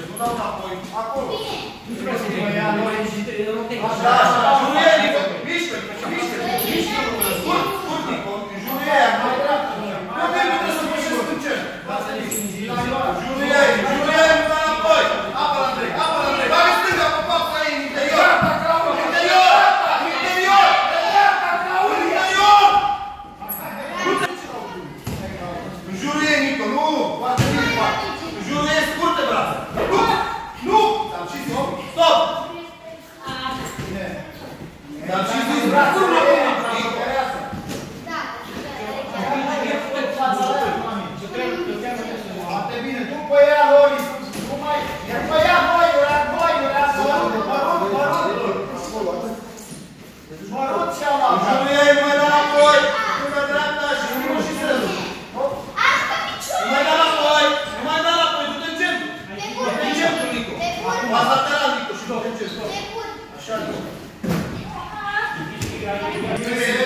încet, nu dau înapoi. Acolo. Bine. Așa, așa. Jurieri, mișcă, mișcă, mișcă. Scurt, scurt, Nico. Jurieri, mai dreapta. Nu trebuie să mușești încet. Jurieri, jurieri, nu dau înapoi. Apă la Andrei, apă la Andrei. Bagă stânga, pe papă la ei, în interior. În interior, în interior. În interior. În jurul ei, Nico, nu! Dar și zis brațe. Nico. Da. Foarte bine,